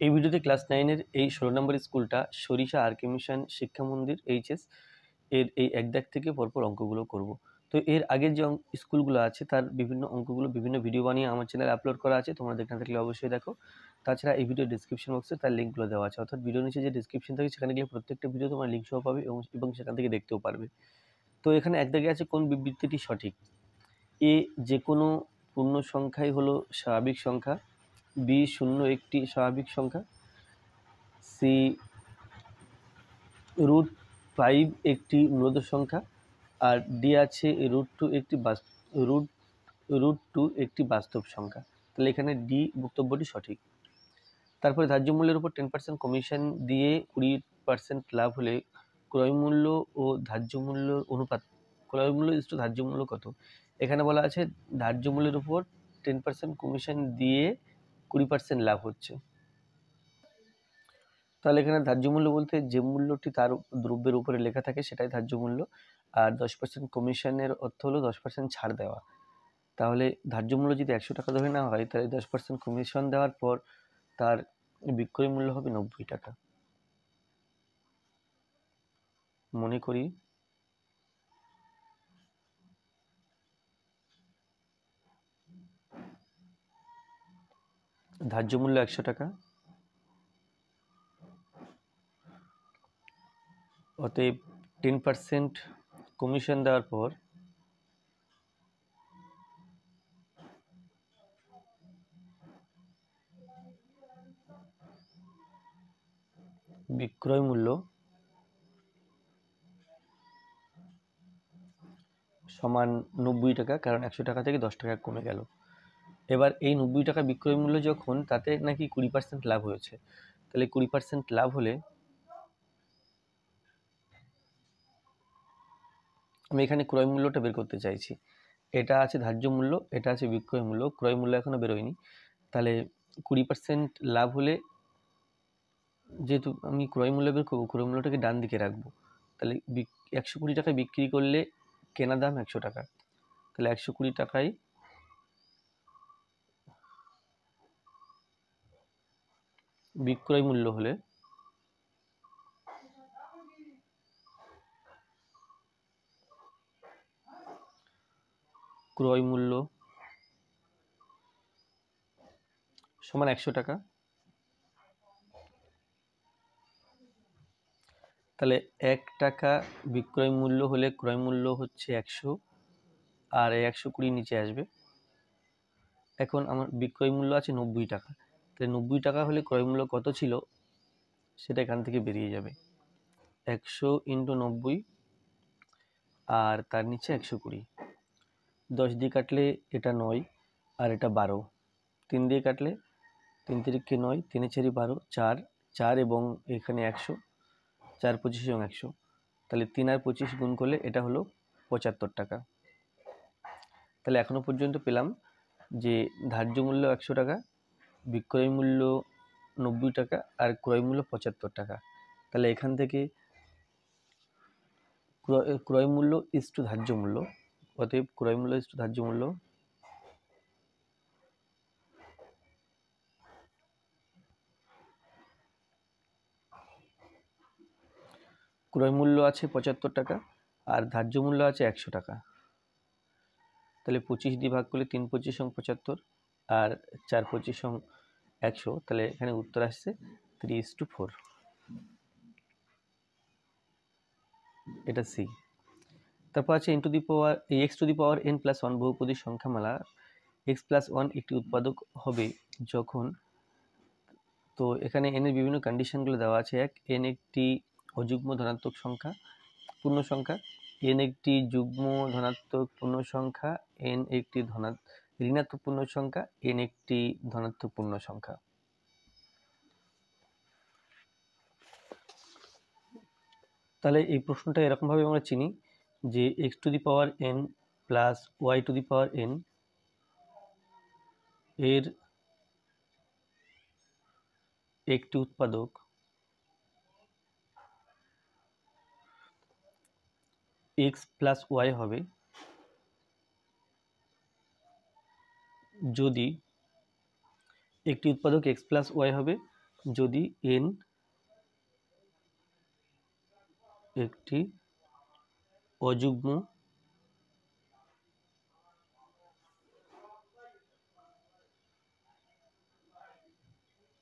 এই ভিডিওতে ক্লাস নাইনের এই ষোলো নম্বর স্কুলটা সরিষা আর কে মিশন শিক্ষা মন্দির এইচএস এর এই এক দাগ থেকে পরপর অঙ্কগুলো করব। তো এর আগের যে স্কুলগুলো আছে, তার বিভিন্ন অঙ্কগুলো, বিভিন্ন ভিডিও বানিয়ে আমার চ্যানেলে আপলোড করা আছে, তোমরা দেখে থাকলে অবশ্যই দেখো। তাছাড়া এই ভিডিও ডিসক্রিপশন বক্সে তার লিঙ্কগুলো দেওয়া আছে। অর্থাৎ ভিডিও নিচে যে ডিসক্রিপশন থাকে, সেখানে গিয়ে প্রত্যেকটা ভিডিও তোমার লিঙ্ক সহ পাবে এবং এবং সেখান থেকে দেখতেও পারবে। তো এখানে এক দাগে আছে কোন বিবৃতিটি সঠিক? এ যে কোনো পূর্ণ সংখ্যাই হলো স্বাভাবিক সংখ্যা বি শূন্য একটি স্বাভাবিক সংখ্যা। সি রুট ফাইভ একটি মূলত সংখ্যা। আর ডি আছে রুট টু একটি রুট রুট টু একটি বাস্তব সংখ্যা। তাহলে এখানে ডি বক্তব্যটি সঠিক। তারপরে ধার্য মূল্যের উপর টেন পার্সেন্ট কমিশন দিয়ে কুড়ি পার্সেন্ট লাভ হলে ক্রয় মূল্য ও ধার্য মূল্য অনুপাত, ক্রয় মূল্য ইস ধার্য মূল্য কত? এখানে বলা আছে ধার্য মূল্যের উপর টেন পার্সেন্ট কমিশন দিয়ে কুড়ি পার্সেন্ট লাভ হচ্ছে। তাহলে এখানে ধার্য মূল্য বলতে যে মূল্যটি তার দ্রব্যের উপরে লেখা থাকে সেটাই ধার্য মূল্য। আর দশ পার্সেন্ট কমিশনের অর্থ হলো দশ পার্সেন্ট ছাড় দেওয়া। তাহলে ধার্য মূল্য যদি একশো টাকা ধরে নেওয়া হয়, তাহলে দশ পার্সেন্ট কমিশন দেওয়ার পর তার বিক্রয় মূল্য হবে নব্বই টাকা। মনে করি ধার্য মূল্য একশো টাকা। অতএব টেন পার্সেন্ট কমিশন দেওয়ার পর বিক্রয় মূল্য সমান নব্বই টাকা, কারণ একশো টাকা থেকে দশ টাকা কমে গেল। এবার এই নব্বই টাকা বিক্রয় মূল্য যখন, তাতে নাকি কুড়ি পার্সেন্ট লাভ হয়েছে। তাহলে কুড়ি পার্সেন্ট লাভ হলে আমি এখানে ক্রয় মূল্যটা বের করতে চাইছি। এটা আছে ধার্য মূল্য, এটা আছে বিক্রয় মূল্য, ক্রয় মূল্য এখনও বেরোয়নি। তাহলে কুড়ি পার্সেন্ট লাভ হলে যেহেতু আমি ক্রয় মূল্য বের করব, ক্রয় মূল্যটাকে ডান দিকে রাখব, তাহলে একশো কুড়ি টাকায় বিক্রি করলে কেনা দাম একশো টাকা। তাহলে একশো কুড়ি টাকায় বিক্রয় মূল্য হলে? ক্রয় মূল্য সমান একশো টাকা। তাহলে এক টাকা বিক্রয় মূল্য হলে ক্রয় মূল্য হচ্ছে একশো, আর একশো কুড়ি নিচে আসবে। এখন আমার বিক্রয় মূল্য আছে নব্বই টাকা। তাহলে নব্বই টাকা হলে ক্রয়মূল্য কত ছিল? সেটা এখান থেকে বেরিয়ে যাবে। একশো ইন্টু নব্বই আর তার নিচে একশো কুড়ি। দশ দিয়ে কাটলে এটা নয় আর এটা বারো। তিন দিয়ে কাটলে তিন তিরিখে নয়, তিনে চারি বারো, চার চার এবং এখানে একশো, চার পঁচিশ এবং একশো। তাহলে তিন আর পঁচিশ গুণ করলে এটা হলো পঁচাত্তর টাকা। তাহলে এখনও পর্যন্ত পেলাম যে ধার্য মূল্য একশো টাকা বিক্রয় মূল্য নব্বই টাকা আর ক্রয় মূল্য পঁচাত্তর টাকা। তাহলে এখান থেকে ক্রয় মূল্য ইস টু ধার্য মূল্য। অতএব ক্রয় মূল্য ইস টু ধার্য মূল্য ক্রয় মূল্য আছে পঁচাত্তর টাকা আর ধার্য মূল্য আছে একশো টাকা। তাহলে পঁচিশ দিয়ে ভাগ করলে তিন পঁচিশ সং পঁচাত্তর আর চার পঁচিশ সং একশো, তাহলে এখানে উত্তর আসছে থ্রি ইস টু ফোর এটা সি তারপর আছে N to the power X to the power N plus one বহুপদী সংখ্যামালা। এক্স প্লাস ওয়ান একটি উৎপাদক হবে যখন, তো এখানে এনের বিভিন্ন কন্ডিশনগুলো দেওয়া আছে। এক এন একটি অযুগ্ম ধনাত্মক সংখ্যা, পূর্ণ সংখ্যা। এন একটি যুগ্ম ধনাত্মক পূর্ণ সংখ্যা এন একটি ধনা ঋণাত্মক পূর্ণ সংখ্যা এন একটি ধনাত্মক পূর্ণ সংখ্যা। তাহলে এই প্রশ্নটা এরকমভাবে আমরা চিনি যে X to the power N plus Y to the power N এর একটি উৎপাদক। এক্স প্লাস ওয়াই হবে। যদি একটি উৎপাদক এক্স প্লাস ওয়াই হবে, যদি এন একটি অযুগ্ম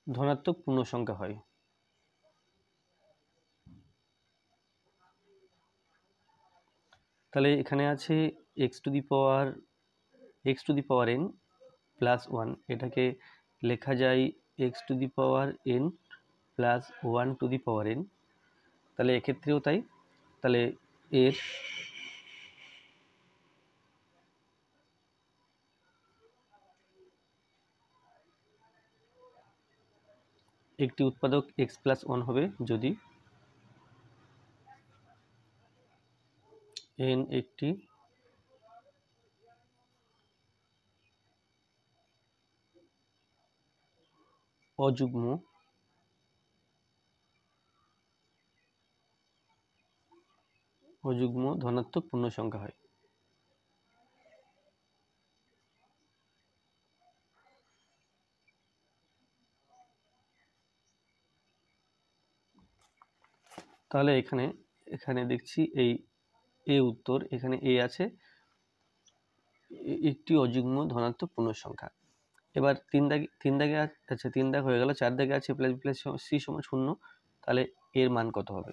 ধনাত্মক পূর্ণ সংখ্যা হয়, তাহলে এখানে আছে X to the power X to the power N plus one এটাকে লেখা যায় X to the power N plus one to the power N তাহলে এক্ষেত্রেও তাই, তাহলে এর একটি উৎপাদক এক্স প্লাস ওয়ান হবে যদি এন একটি অযুগ্ম। অযুগ্ম ধনাত্মক পূর্ণ সংখ্যা হয়। তাহলে এখানে এখানে দেখছি এই এ উত্তর, এখানে এ আছে একটি অযুগ্ম ধনাত্মক পূর্ণ সংখ্যা এবার তিন দাগে তিন দাগে আচ্ছা তিন দাগ হয়ে গেল, চার দাগে আছে প্লাস প্লাস সি সমান শূন্য, তাহলে এর মান কত হবে?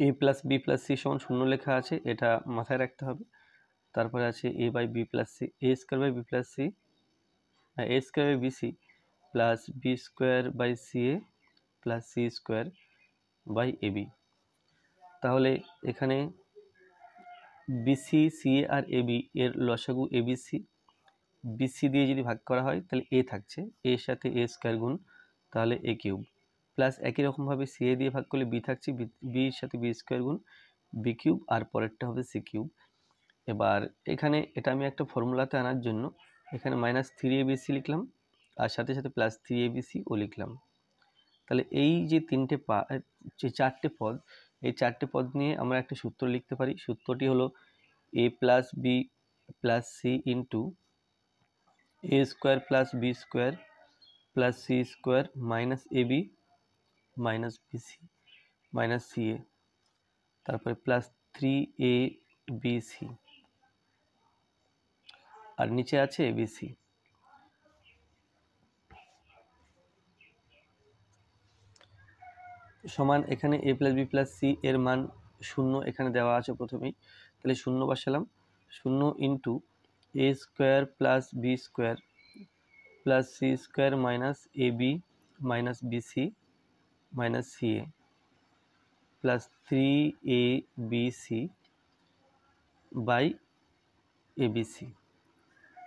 A plus b plus c সমান শূন্য লেখা আছে, এটা মাথায় রাখতে হবে। তারপরে আছে a by b plus c a square by b plus c a square by b c plus b square by c a plus c square by a b তাহলে এখানে বিসি সি আর এ বি এর লসাগু A B C BC দিয়ে যদি ভাগ করা হয়, তাহলে এ থাকছে। এর সাথে এ স্কোয়ার গুণ, তাহলে এ কিউব প্লাস একই রকমভাবে সি এ দিয়ে ভাগ করলে বি থাকছে বির সাথে বি স্কোয়ার গুণ বি কিউব আর পরেরটা হবে সি কিউব এবার এখানে এটা আমি একটা ফর্মুলাতে আনার জন্য, এখানে মাইনাস থ্রি এ বিসি লিখলাম, আর সাথে সাথে plus three a b c ও লিখলাম। তাহলে এই যে তিনটে পা যে চারটে পদ এই চারটে পদ নিয়ে আমরা একটা সূত্র লিখতে পারি। সূত্রটি হলো a plus b plus c into a square plus b square plus c square minus a b minus b c minus c a তারপরে plus three a b c আর নিচে আছে এবিসি সমান এখানে a plus b plus c এর মান শূন্য এখানে দেওয়া আছে প্রথমেই। তাহলে শূন্য বসালাম। শূন্য into a square plus b square plus c square minus a b minus b c minus c a plus three a b c by a b c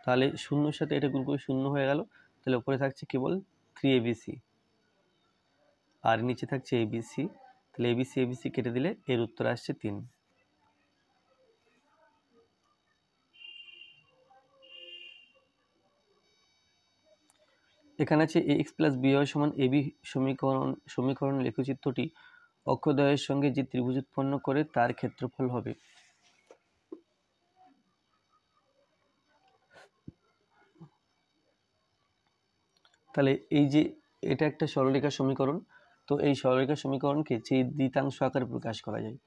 তাহলে শূন্যর সাথে এটা গুণ করে শূন্য হয়ে গেল। তাহলে উপরে থাকছে কেবল থ্রি এবিসি আর নিচে থাকছে এবিসি তাহলে এবিসি এবিসি কেটে দিলে এর উত্তর আসছে তিন। এখানে আছে এ এক্স প্লাস বি সমান এবি সমীকরণ সমীকরণ লেখচিত্রটি অক্ষদয়ের সঙ্গে যে ত্রিভুজ উৎপন্ন করে তার ক্ষেত্রফল হবে। তাহলে এই যে এটা একটা সরলরেখা সমীকরণ তো এই সরলরেখা সমীকরণকে যে দ্বিতাংশ আকারে প্রকাশ করা যায়।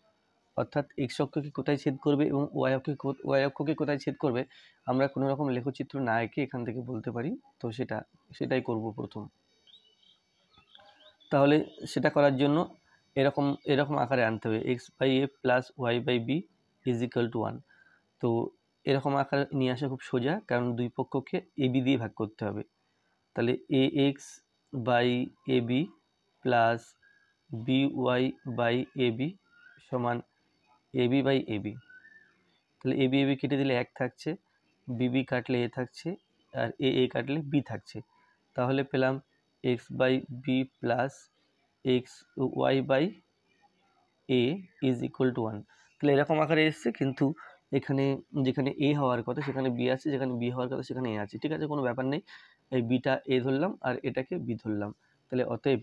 অর্থাৎ এক্স অক্ষকে কোথায় ছেদ করবে এবং ওয়াই অক্ষকে ওয়াই অক্ষকে কোথায় ছেদ করবে, আমরা কোনো রকম লেখচিত্র না এঁকে এখান থেকে বলতে পারি। তো সেটা, সেটাই করব প্রথম। তাহলে সেটা করার জন্য এরকম এরকম আকারে আনতে হবে। X by a plus y by b is equal to one তো এরকম আকারে নিয়ে আসা খুব সোজা, কারণ দুই পক্ষকে এ বি দিয়ে ভাগ করতে হবে। তাহলে a x by a b plus b y by a b সমান a b by a b. তাহলে এ বি এ বি কেটে দিলে এক থাকছে বিবি কাটলে এ থাকছে, আর এ এ কাটলে বি থাকছে। তাহলে পেলাম x by b plus x y by a is equal to one. তাহলে এরকম আকারে এসছে, কিন্তু এখানে যেখানে এ হওয়ার কথা, সেখানে বি আছে, যেখানে বি হওয়ার কথা, সেখানে এ আছে। ঠিক আছে, কোনো ব্যাপার নেই। এই বিটা এ ধরলাম, আর এটাকে বি ধরলাম। তাহলে অতএব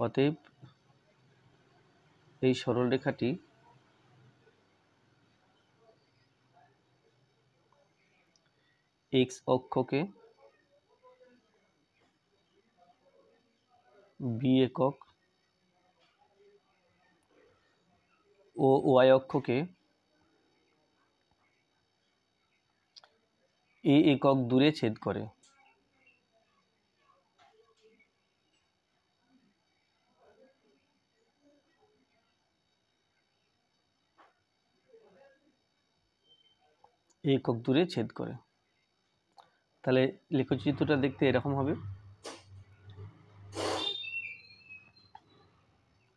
অতএব এই সরলরেখাটি এক্স অক্ষকে বি একক ও ওয়াই অক্ষকে এ একক দূরে ছেদ করে। একক দূরে ছেদ করে। তাহলে লেখচিত্রটা দেখতে এরকম হবে।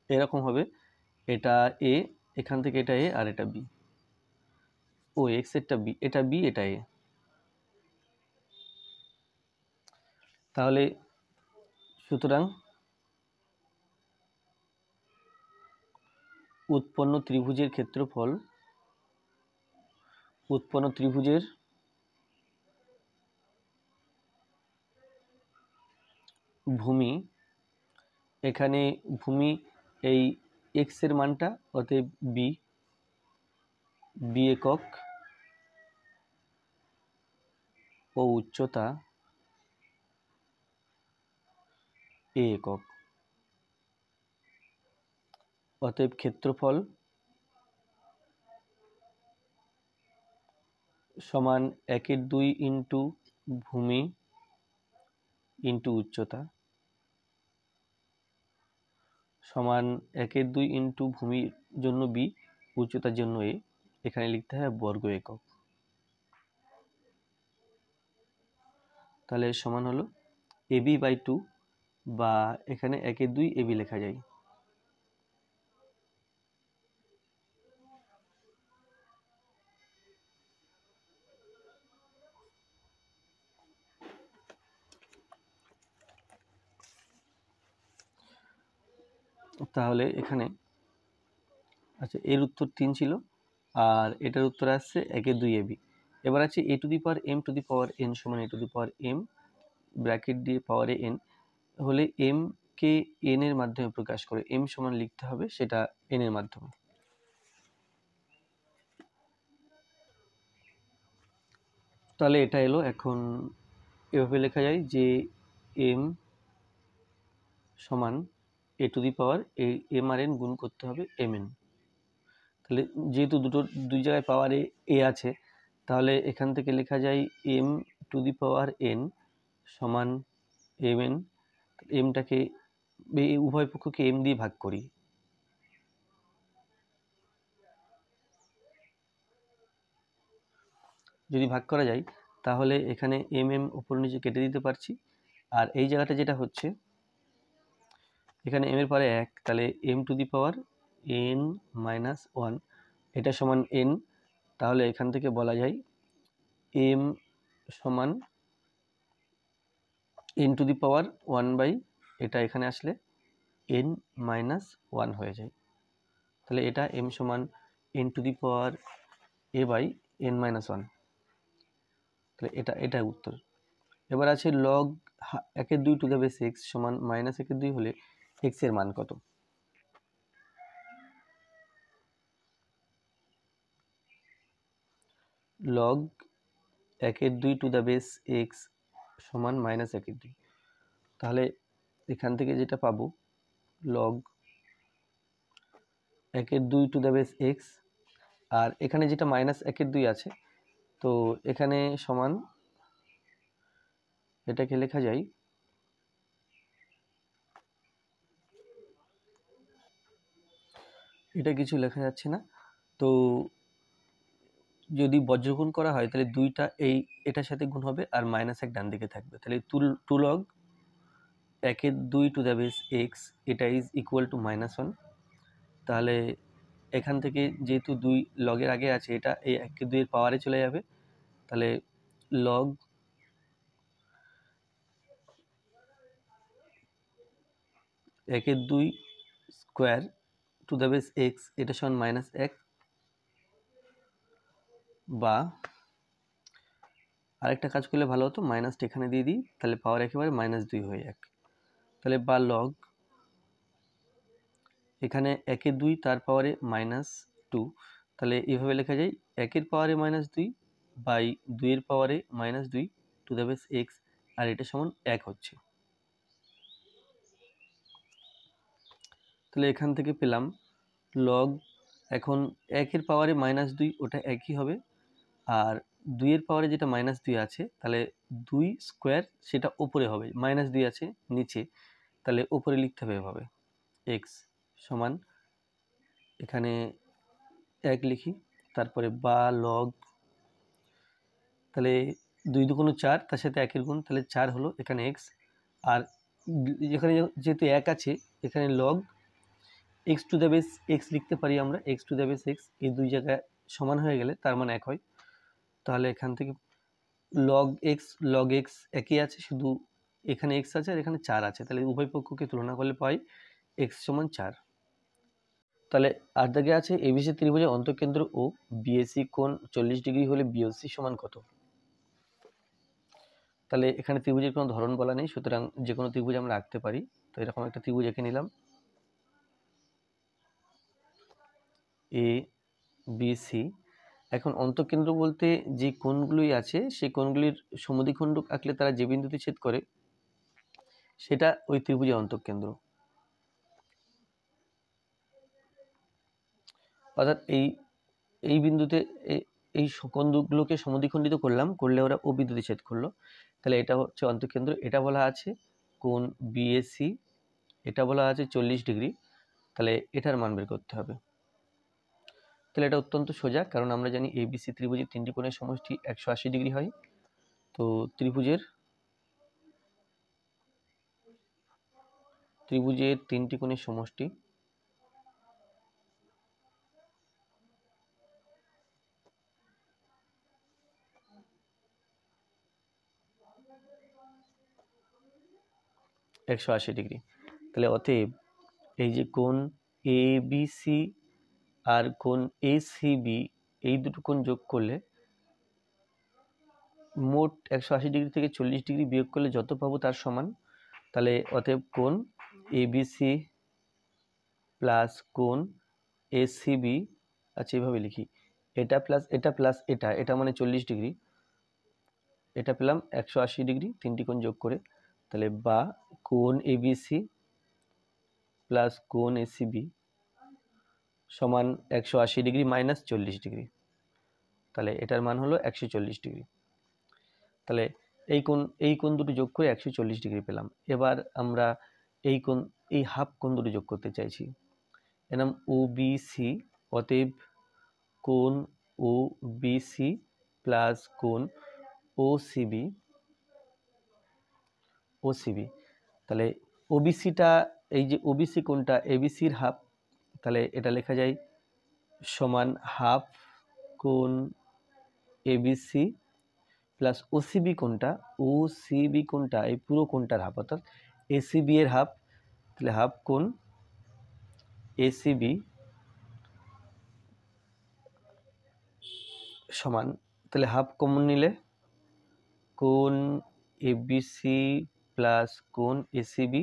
এরকম হবে, এটা এ এখান থেকে এটা এ আর এটা বি ও এক্স এরটা বি এটা বি এটা এ তাহলে সুতরাং উৎপন্ন ত্রিভুজের ক্ষেত্রফল উৎপন্ন ত্রিভুজের ভূমি। এখানে ভূমি এই এক্সের মানটা, অতএব বি বি একক ও উচ্চতা এ একক। অতএব ক্ষেত্রফল সমান একের দুই ইন্টু ভূমি ইন্টু উচ্চতা সমান একের দুই ইন্টু ভূমির জন্য বি উচ্চতার জন্য এ এখানে লিখতে হয় বর্গ একক। তাহলে সমান হলো এবি বাই টু বা এখানে একের দুই এবি লেখা যায়। তাহলে এখানে আচ্ছা এর উত্তর তিন ছিল, আর এটার উত্তর আসছে একে দুই এবি এবার আছে a to the power m to the power n সমান a to the power m, bracket দিয়ে পাওয়ারে এন, হলে এম কে এন এর মাধ্যমে প্রকাশ করে, এম সমান লিখতে হবে সেটা এন এর মাধ্যমে। তাহলে এটা এলো, এখন এভাবে লেখা যায় যে এম সমান a to the power a m R N গুণ করতে হবে এম এন তাহলে যেহেতু দুটো, দুই জায়গায় পাওয়ারে এ আছে, তাহলে এখান থেকে লেখা যায় m to the power n সমান এম এন এমটাকে উভয় পক্ষকে এম দিয়ে ভাগ করি। যদি ভাগ করা যায়, তাহলে এখানে এম এম উপর নিচে কেটে দিতে পারছি। আর এই জায়গাটা যেটা হচ্ছে এখানে এম এর পরে এক, তাহলে m to the power n minus one এটা সমান এন তাহলে এখান থেকে বলা যায় এম সমান n to the power one by এটা এখানে আসলে এন মাইনাস ওয়ান হয়ে যায়। তাহলে এটা এম সমান n to the power a by n minus one তাহলে এটা এটা উত্তর। এবার আছে লগ একের দুই টু দ্য বেস এক্স সমান মাইনাস একের দুই হলে এক্সের মান কত? লগ একের দুই টু দ্য বেস এক্স সমান মাইনাস একের দুই। তাহলে এখান থেকে যেটা পাবো লগ একের দুই টু দ্য বেস এক্স আর এখানে যেটা মাইনাস একের দুই আছে, তো এখানে সমান, এটাকে লেখা যায় এটা কিছু লেখা যাচ্ছে না। তো যদি বজ্রগুণ করা হয়, তাহলে দুইটা এই, এটার সাথে গুণ হবে আর মাইনাস এক ডান দিকে থাকবে। তাহলে টু টু লগ একের দুই টু দ্য বেস এক্স এটা is equal to minus one তাহলে এখান থেকে যেহেতু দুই লগের আগে আছে, এটা এই একের দুইয়ের পাওয়ারে চলে যাবে। তাহলে লগ একের দুই square to the base x এটা সমান মাইনাস এক বা আরেকটা কাজ করলে ভালো হতো মাইনাসটা এখানে দিয়ে দিই, তাহলে পাওয়ার একেবারে মাইনাস দুই হয়ে যাক তাহলে বা লগ এখানে একে দুই, তার পাওয়ারে মাইনাস টু তাহলে এভাবে লেখা যায়, একের পাওয়ারে মাইনাস দুই বাই দুইয়ের পাওয়ারে মাইনাস দুই টু দ্য বেস এক্স আর এটা সমান এক হচ্ছে। তাহলে এখান থেকে পেলাম লগ এখন একের পাওয়ারে মাইনাস দুই, ওটা একই হবে। আর দুইয়ের পাওয়ারে যেটা মাইনাস দুই আছে, তাহলে দুই স্কোয়ার সেটা ওপরে হবে। মাইনাস দুই আছে নিচে, তাহলে ওপরে লিখতে হবে এভাবে। এক্স সমান, এখানে এক লিখি, তারপরে বা লগ তাহলে দুই দুগুণ চার, তার সাথে একের গুণ, তাহলে চার হলো এখানে এক্স আর এখানে যেহেতু এক আছে, এখানে log x to the base x লিখতে পারি আমরা x to the base x এই দুই জায়গায় সমান হয়ে গেলে তার মানে এক হয়। তাহলে এখান থেকে লগ এক্স লগ এক্স একই আছে, শুধু এখানে এক্স আছে আর এখানে চার আছে। তাহলে উভয় পক্ষকে তুলনা করলে পাই এক্স সমান চার। তাহলে আর দাগে আছে এবিসি ত্রিভুজের অন্তঃকেন্দ্র ও বিএসি কোণ চল্লিশ ডিগ্রি হলে বিওসি সমান কত? তাহলে এখানে ত্রিভুজের কোনো ধরন বলা নেই, সুতরাং যে কোনো ত্রিভুজ আমরা আঁকতে পারি। তো এরকম একটা ত্রিভুজ এঁকে নিলাম। এ বি সি এখন অন্তঃকেন্দ্র বলতে যে কোণগুলোই আছে, সেই কোণগুলির সমদ্বিখণ্ডক আঁকলে তারা যে বিন্দুতে ছেদ করে, সেটা ওই ত্রিভুজের অন্তঃকেন্দ্র। অর্থাৎ এই এই বিন্দুতে এই কোণগুলোকে সমদ্বিখণ্ডিত করলাম, করলে ওরা ও বিন্দুতে ছেদ করল। তাহলে এটা হচ্ছে অন্তঃকেন্দ্র, এটা বলা আছে কোণ বিএসি এটা বলা আছে চল্লিশ ডিগ্রি। তাহলে এটার মান বের করতে হবে। তাহলে এটা অত্যন্ত সোজা, কারণ আমরা জানি এবিসি ত্রিভুজের তিনটি কোণের সমষ্টি একশো আশি ডিগ্রি হয়। তো ত্রিভুজের ত্রিভুজের তিনটি কোণের সমষ্টি একশো আশি ডিগ্রি। তাহলে অতএব এই যে কোণ এ বি সি আর কোণ এ সি বি এই দুটো কোণ যোগ করলে মোট একশো আশি ডিগ্রি থেকে চল্লিশ ডিগ্রি বিয়োগ করলে যত পাবো তার সমান। তাহলে অতএব কোণ এ বি সি প্লাস কোণ এ সি বি আচ্ছা এইভাবে লিখি। এটা প্লাস এটা প্লাস এটা এটা মানে চল্লিশ ডিগ্রি। এটা পেলাম একশো আশি ডিগ্রি, তিনটি কোণ যোগ করে। তাহলে বা কোণ এবিসি প্লাস কোণ এসিবি সমান একশো আশি ডিগ্রি মাইনাস চল্লিশ ডিগ্রি। তাহলে এটার মান হলো একশো চল্লিশ ডিগ্রি। তাহলে এই কোণ এই কোণ দুটো যোগ করে একশো চল্লিশ ডিগ্রি পেলাম। এবার আমরা এই কোণ, এই হাফ কোণ দুটো যোগ করতে চাইছি। এর নাম ও বিসি অতএব কোণ ও বিসি প্লাস কোণ ও সিবি ওসিবি তাহলে ওবিসিটা এই যে ওবিসি কোনটা এবিসির হাফ তাহলে এটা লেখা যায় সমান হাফ কোন এবিসি প্লাস ওসিবি কোনটা ও সিবি কোনটা এই পুরো কোনটার হাফ, অর্থাৎ এসিবি এর হাফ, তাহলে হাফ কোন এসিবি সমান, তাহলে হাফ কমন নিলে কোন এবিসি প্লাস কোন এসিবি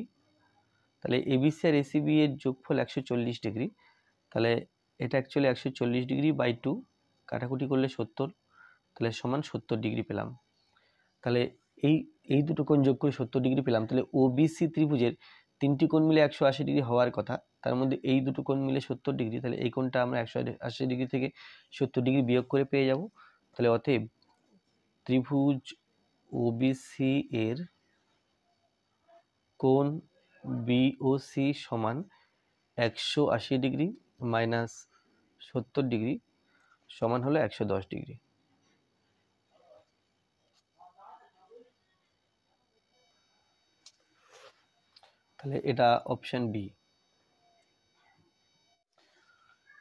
তাহলে এবিসি আর এসিবি এর যোগফল একশো চল্লিশ ডিগ্রি। তাহলে এটা অ্যাকচুয়ালি একশো চল্লিশ ডিগ্রি বাই টু কাটাকুটি করলে সত্তর, তাহলে সমান সত্তর ডিগ্রি পেলাম। তাহলে এই এই দুটো কোণ যোগ করে সত্তর ডিগ্রি পেলাম, তাহলে ওবিসি ত্রিভুজের তিনটি কোণ মিলে একশো আশি ডিগ্রি হওয়ার কথা, তার মধ্যে এই দুটো কোণ মিলে সত্তর ডিগ্রি, তাহলে এই কোণটা আমরা একশো আশি ডিগ্রি থেকে সত্তর ডিগ্রি বিয়োগ করে পেয়ে যাব। তাহলে অতএব ত্রিভুজ ওবিসি এর কোণ বিওসি সমান একশো আশি ডিগ্রি মাইনাস সত্তর ডিগ্রি সমান হলো একশো দশ ডিগ্রি। তাহলে এটা অপশান বি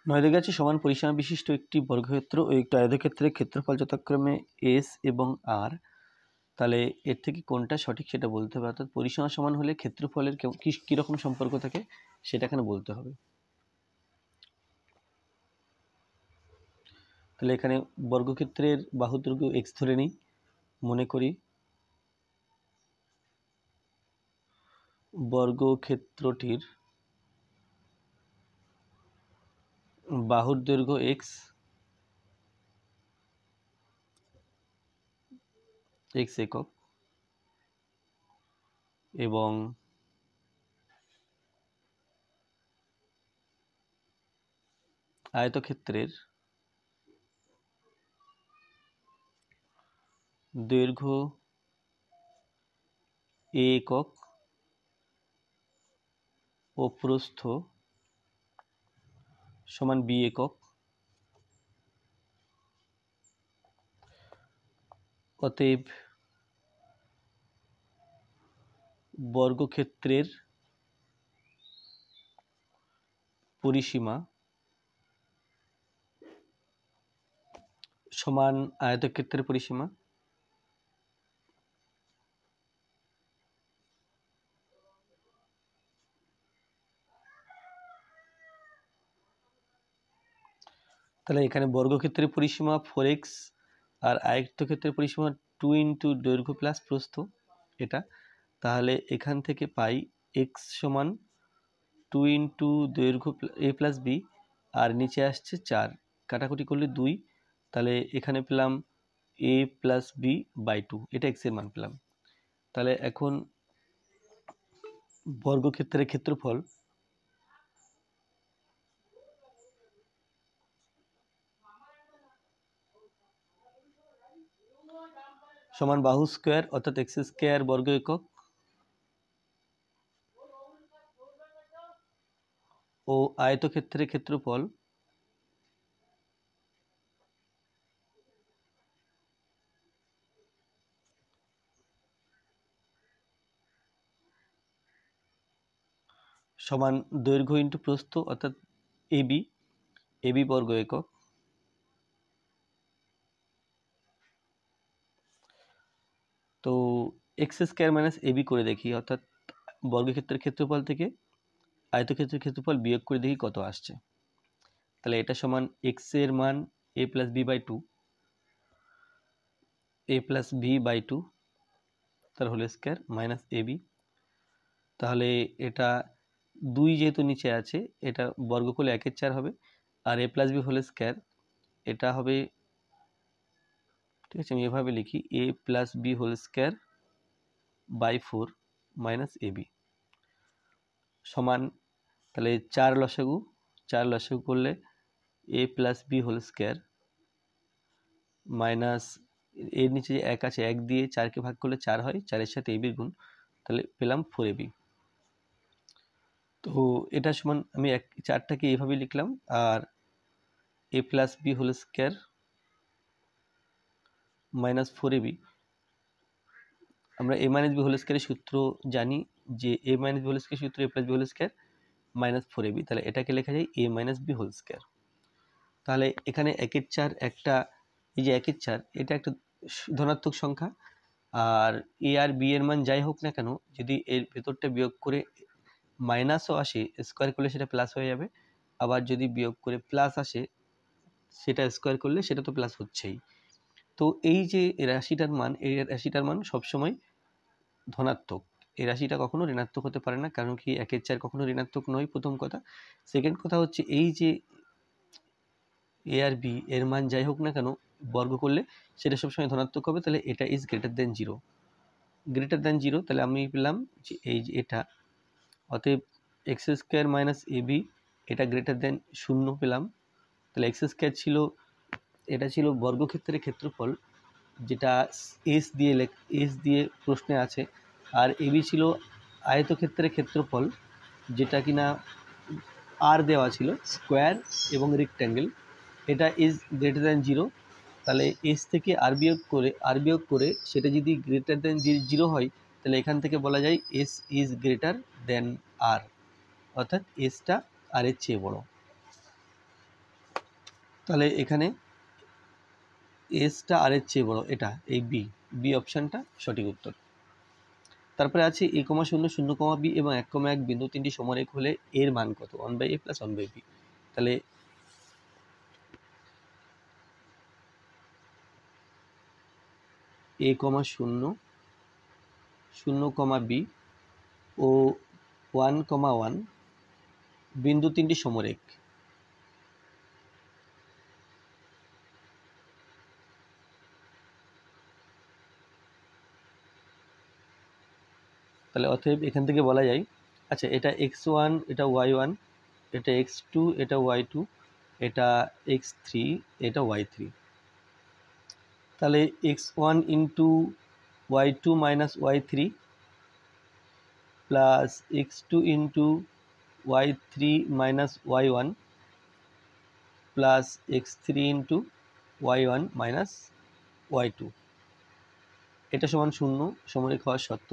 নয় আছে সমান পরিসীমা বিশিষ্ট একটি বর্গক্ষেত্র ও একটি আয়তক্ষেত্রের ক্ষেত্রফল যথাক্রমে এস এবং আর তাহলে এর থেকে কোনটা সঠিক সেটা বলতে হবে? অর্থাৎ পরিসীমা সমান হলে ক্ষেত্রফলের কীরকম সম্পর্ক থাকে সেটা এখানে বলতে হবে। তাহলে এখানে বর্গক্ষেত্রের বাহুদৈর্ঘ্য এক্স ধরে নিই, মনে করি। বর্গক্ষেত্রটির বাহুর দৈর্ঘ্য এক্স এক্স একক এবং আয়তক্ষেত্রের দৈর্ঘ্য এ একক ও প্রস্থ সমান বি একক অতএব বর্গক্ষেত্রের পরিসীমা সমান আয়তক্ষেত্রের পরিসীমা তাহলে এখানে বর্গক্ষেত্রের পরিসীমা ফোর এক্স আর আয়তক্ষেত্রের পরিসীমা টু ইন্টু দৈর্ঘ্য প্লাস প্রস্থ এটা, তাহলে এখান থেকে পাই এক্স সমান টু ইন্টু দৈর্ঘ্য এ প্লাস বি আর নিচে আসছে চার। কাটাকুটি করলে দুই, তাহলে এখানে পেলাম a plus b by two এটা এক্সের মান পেলাম। তাহলে এখন বর্গক্ষেত্রের ক্ষেত্রফল সমান বাহু স্কোয়ার অর্থাৎ এক্স স্কোয়ার বর্গ একক ও আয়তক্ষেত্রের ক্ষেত্রফল সমান দৈর্ঘ্য ইন্টু প্রস্থ অর্থাৎ এবি এবি বর্গ একক। তো এক্স স্কোয়ার মাইনাস এবি করে দেখি, অর্থাৎ বর্গক্ষেত্রের ক্ষেত্রফল থেকে আয়তক্ষেত্রের ক্ষেত্রফল বিয়োগ করে দেখি কত আসছে। তাহলে এটা সমান এক্সের মান a plus b by two a plus v by two তার whole square minus a b তাহলে এটা দুই যেহেতু নিচে আছে, এটা বর্গ একের চার হবে, আর a plus b whole square এটা হবে ঠিক আছে, আমি এভাবে লিখি a plus b whole square by four minus a b সমান, তাহলে চার লসাগু চার লসাগু করলে a plus b whole square minus এর নিচে যে এক আছে, এক দিয়ে চারকে ভাগ করলে চার হয়, চারের সাথে এবির গুণ, তাহলে পেলাম ফোর এবি তো এটা সমান, আমি এক, চারটাকে এইভাবে লিখলাম, আর a plus b whole square minus four a b আমরা এ মাইনাস বি হোল স্কোয়ারের সূত্র জানি যে a minus b whole square সূত্র a plus b whole square minus four a b তাহলে এটাকে লেখা যায় a minus b whole square তাহলে এখানে একের চার একটা, এই যে একের চার, এটা একটা ধনাত্মক সংখ্যা। আর এ আর বি এর মান যাই হোক না কেন, যদি এর ভেতরটা বিয়োগ করে মাইনাসও আসে স্কোয়ার করলে সেটা প্লাস হয়ে যাবে। আবার যদি বিয়োগ করে প্লাস আসে, সেটা স্কোয়ার করলে সেটা তো প্লাস হচ্ছেই। তো এই যে রাশিটার মান, এই রাশিটার মান সবসময় ধনাত্মক। এই রাশিটা কখনো ঋণাত্মক হতে পারে না, কারণ কি একের চার কখনো ঋণাত্মক নয় প্রথম কথা। সেকেন্ড কথা হচ্ছে এই যে এ আর বি এর মান যাই হোক না কেন বর্গ করলে সেটা সবসময় ধনাত্মক হবে, তাহলে এটা is greater than zero greater than zero তাহলে আমি পেলাম যে এই যে এটা। অতএব x square minus a b এটা গ্রেটার দেন শূন্য পেলাম। তাহলে এক্স স্কোয়ার ছিল এটা ছিল বর্গক্ষেত্রের ক্ষেত্রফল, যেটা এস দিয়ে লেখ এস দিয়ে প্রশ্নে আছে। আর এবি ছিল আয়তক্ষেত্রের ক্ষেত্রফল, যেটা কিনা আর দেওয়া ছিল, স্কোয়ার এবং রেক্ট্যাঙ্গেল এটা ইজ গ্রেটার দ্যান জিরো তাহলে এস থেকে আর বিয়োগ করে আর বিয়োগ করে সেটা যদি গ্রেটার দ্যান জিরো হয়, তাহলে এখান থেকে বলা যায় s is greater than r অর্থাৎ এসটা আর এর চেয়ে বড়। তাহলে এখানে এসটা আর এর চেয়ে বড়, এটা, এই বি বি অপশানটা সঠিক উত্তর। তারপরে আছে এ কমা শূন্য শূন্য কমা বি এবং এক কমা এক বিন্দু তিনটি সমরেখ হলে এর মান কত? One by a plus one by b তাহলে এ কমা শূন্য শূন্য কমা বি ও ওয়ান কমা ওয়ান বিন্দু তিনটি সমরেখ। তাহলে অতএব এখান থেকে বলা যায় আচ্ছা এটা এক্স ওয়ান, এটা ওয়াই ওয়ান, এটা এক্স টু, এটা ওয়াই টু, এটা এক্স থ্রি, এটা ওয়াই থ্রি। তাহলে x one into y two minus y three plus x two into y three minus y one plus x three into y one minus y two. এটা সমান শূন্য, সমরেখ হওয়ার সত্ত্ব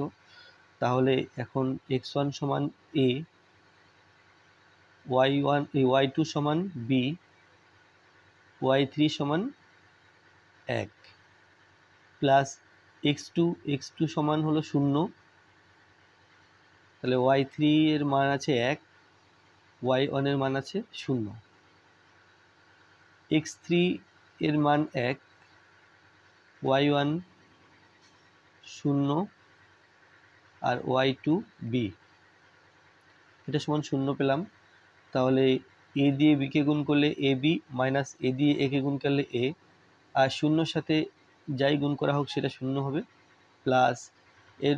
তাহলে এখন এক্স ওয়ান সমান a y one y two সমান B Y three সমান এক plus x two x two সমান হলো শূন্য, তাহলে ওয়াই এর মান আছে এক ওয়াই ওয়ানের মান আছে শূন্য। এক্স থ্রি এর মান এক ওয়াই ওয়ান শূন্য আর ওয়াই টু বি এটা সমান শূন্য পেলাম। তাহলে এ দিয়ে বিকে গুণ করলে এ বি মাইনাস এ দিয়ে একে গুণ করলে এ আর শূন্যর সাথে যাই গুণ করা হোক সেটা শূন্য হবে। প্লাস এর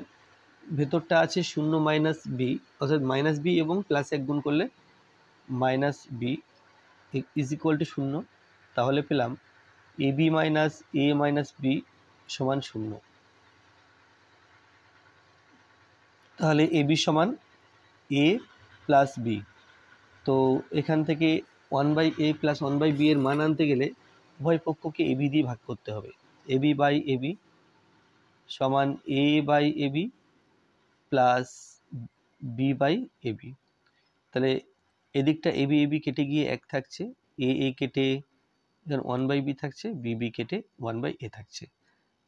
ভেতরটা আছে শূন্য মাইনাস বি অর্থাৎ মাইনাস বি এবং প্লাস এক গুণ করলে minus b is equal to শূন্য। তাহলে পেলাম a b minus a minus b সমান শূন্য। তাহলে এ বি সমান এ প্লাস বি। তো এখান থেকে one by a plus one by b এর মান আনতে গেলে উভয় পক্ষকে এ বি দিয়ে ভাগ করতে হবে। A b by a b সমান a by a b plus b by a b. তাহলে এদিকটা এ বি এ বি কেটে গিয়ে এক থাকছে, এ এ কেটে এখানে ওয়ান বাই বি থাকছে, বি বি কেটে ওয়ান বাই এ থাকছে।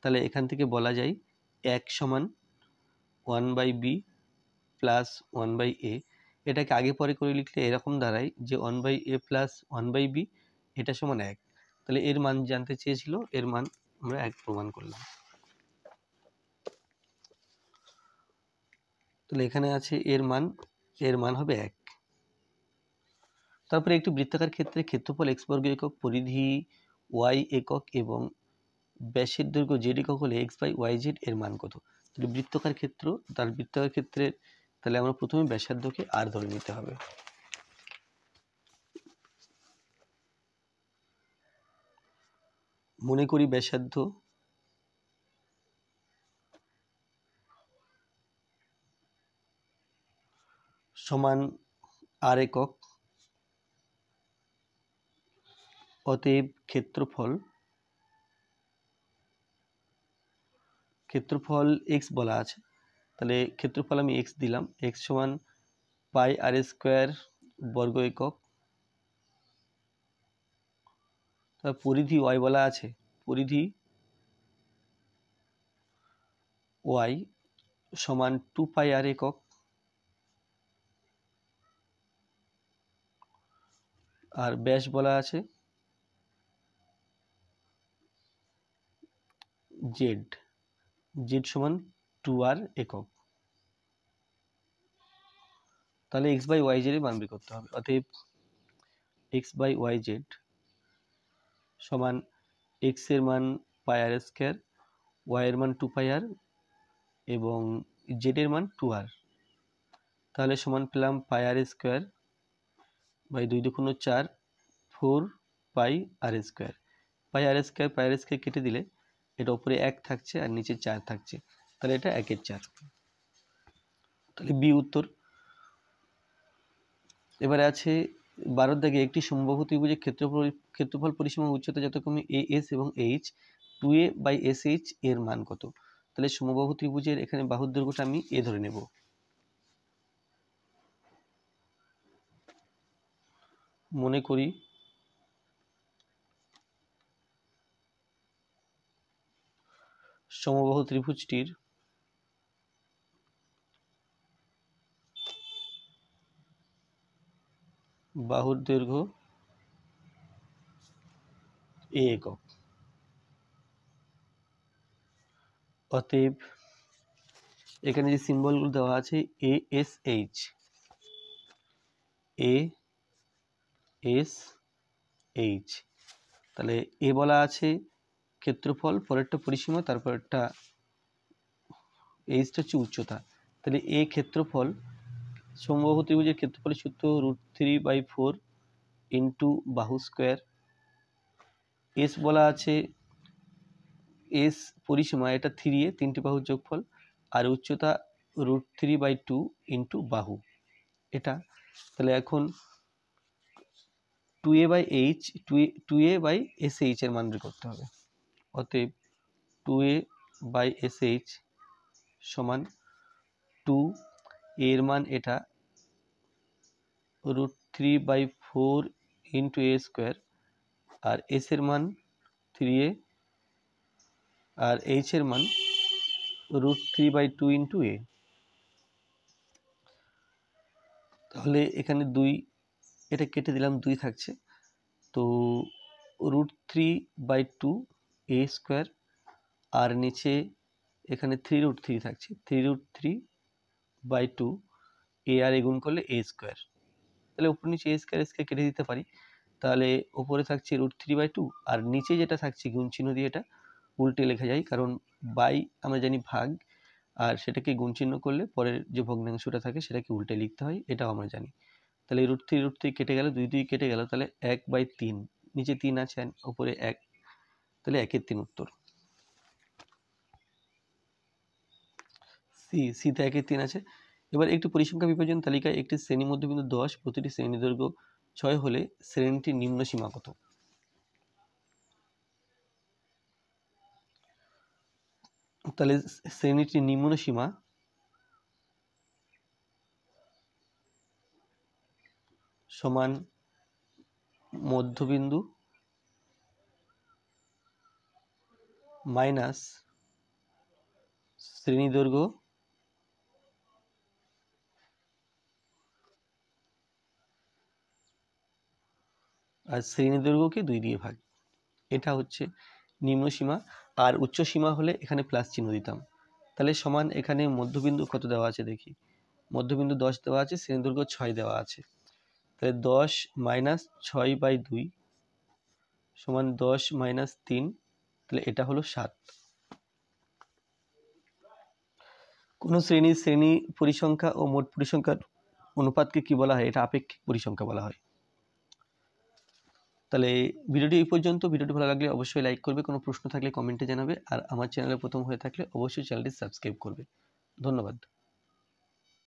তাহলে এখান থেকে বলা যায় এক সমান one by b plus one by a এটাকে আগে পরে করে লিখলে এরকম দাঁড়ায় যে one by a plus one by b এটা সমান এক। তাহলে এর মান জানতে চেয়েছিল, এর মান আমরা এক প্রমাণ করলাম। তাহলে এখানে আছে এর মান এর মান হবে এক। তারপরে একটি বৃত্তাকার ক্ষেত্রে ক্ষেত্রফল এক্স বর্গ একক, পরিধি ওয়াই একক এবং ব্যাসের দৈর্ঘ্য জেড একক হলে এক্স বাই ওয়াই জেড এর মান কত? বৃত্তকার ক্ষেত্র, তার বৃত্তাকার ক্ষেত্রে তাহলে আমরা প্রথমে ব্যাসার্ধকে আর ধরে নিতে হবে। মনে করি ব্যাসার্ধ সমান আর একক, অতএব ক্ষেত্রফল ক্ষেত্রফল এক্স বলা আছে, তাহলে ক্ষেত্রফল আমি এক্স দিলাম এক্স সমান পাই আর স্কোয়ার বর্গ একক। পরিধি ওয়াই বলা আছে, পরিধি ওয়াই সমান টু পাই আর একক। আর ব্যাস বলা আছে জেড জেড সমান টু আর একক। তাহলে এক্স বাই ওয়াই জেড মান বের করতে হবে। অতএব এক্স বাই ওয়াই জেড সমান এক্সের মান পাই আর স্কোয়ার ওয়াই এর মান টু পাই আর এবং জেড এর মান টু আর তাহলে সমান পেলাম পাই আর স্কোয়ার বাই দুই দুগুণ চার four pi r square pi r square pi r square কেটে দিলে এটা উপরে এক থাকছে আর নিচে চার থাকছে। তাহলে এটা একের চার। তাহলে বি উত্তর। এবারে আছে বারোর দাগে একটি সম্ভাব্য ত্রিভুজের ক্ষেত্রফল ক্ষেত্রফল পরিসীমা উচ্চতা যতক্রমে এ এস এবং h two a by s h এর মান কত? তাহলে সমবাহু ত্রিভুজের এখানে বাহুর দৈর্ঘ্যটা আমি এ ধরে নেব। মনে করি সমবাহু ত্রিভুজটির বাহুর দৈর্ঘ্য এ একক। অতএব এখানে যে সিম্বলগুলো দেওয়া আছে a s h a s h তাহলে এ বলা আছে ক্ষেত্রফল পরেরটা পরিসীমা তারপর একটা এইচটা হচ্ছে উচ্চতা। তাহলে এ ক্ষেত্রফল, সমবাহু ত্রিভুজের ক্ষেত্রফলের সূত্র root three by four into বাহু স্কোয়ার এস বলা আছে এস পরিসীমা, এটা থ্রি এ, তিনটি বাহুর যোগফল, আর উচ্চতা root three by two into বাহু। এটা, তাহলে এখন two a by h two a two a by s h এর মান বের করতে হবে। অতএব two a by s h সমান টু এর মান এটা root three by four into a square R S এর মান থ্রি এ আর এইচ এর মান root three by two into a তাহলে এখানে দুই, এটা কেটে দিলাম দুই থাকছে। তো root three by two a square আর নিচে এখানে থ্রি রুট থ্রি থাকছে। Three root three by two a আর এগুণ করলে এ স্কোয়ার তাহলে উপর নিচে এ স্কোয়ার স্কোয়ার কেটে দিতে পারি। তাহলে ওপরে থাকছে রুট থ্রি বাই টু আর নিচে যেটা থাকছে গুণ চিহ্ন দিয়ে এটা উল্টে লেখা যায়। কারণ বাই আমরা জানি ভাগ আর সেটাকে গুণ চিহ্ন করলে পরের যে ভগ্নাংশটা থাকে সেটাকে উল্টে লিখতে হয়, এটাও আমরা জানি। তাহলে রুট থ্রি রুট থ্রি কেটে গেল, দুই দুই কেটে গেল, তাহলে এক বাই তিন। নিচে তিন আছে ওপরে এক তাহলে একের তিন উত্তর। সি সিতে একের তিন আছে। এবার একটি পরিসংখ্যা বিভাজন তালিকায় একটি শ্রেণি মধ্যবিন্দু দশ, প্রতিটি শ্রেণি দৈর্ঘ্য ছয় হলে শ্রেণীটির নিম্ন সীমা কত? তাহলে শ্রেণীটির নিম্ন সীমা সমান মধ্যবিন্দু মাইনাস শ্রেণি দৈর্ঘ্য আর শ্রেণি দৈর্ঘ্যকে দুই দিয়ে ভাগ। এটা হচ্ছে নিম্ন সীমা। আর উচ্চ সীমা হলে এখানে প্লাস চিহ্ন দিতাম। তাহলে সমান এখানে মধ্যবিন্দু কত দেওয়া আছে দেখি। মধ্যবিন্দু দশ দেওয়া আছে শ্রেণি দৈর্ঘ্য ছয় দেওয়া আছে। তাহলে দশ মাইনাস ছয় বাই দুই সমান দশ মাইনাস তিন তাহলে এটা হলো সাত। কোন শ্রেণির শ্রেণি পরিসংখ্যা ও মোট পরিসংখ্যার অনুপাতকে কি বলা হয়? এটা আপেক্ষিক পরিসংখ্যা বলা হয়। তাহলে ভিডিওটি এই পর্যন্ত। ভিডিওটি ভালো লাগলে অবশ্যই লাইক করবে। কোনো প্রশ্ন থাকলে কমেন্টে জানাবে। আর আমার চ্যানেলে প্রথম হয়ে থাকলে অবশ্যই চ্যানেলটি সাবস্ক্রাইব করবে। ধন্যবাদ।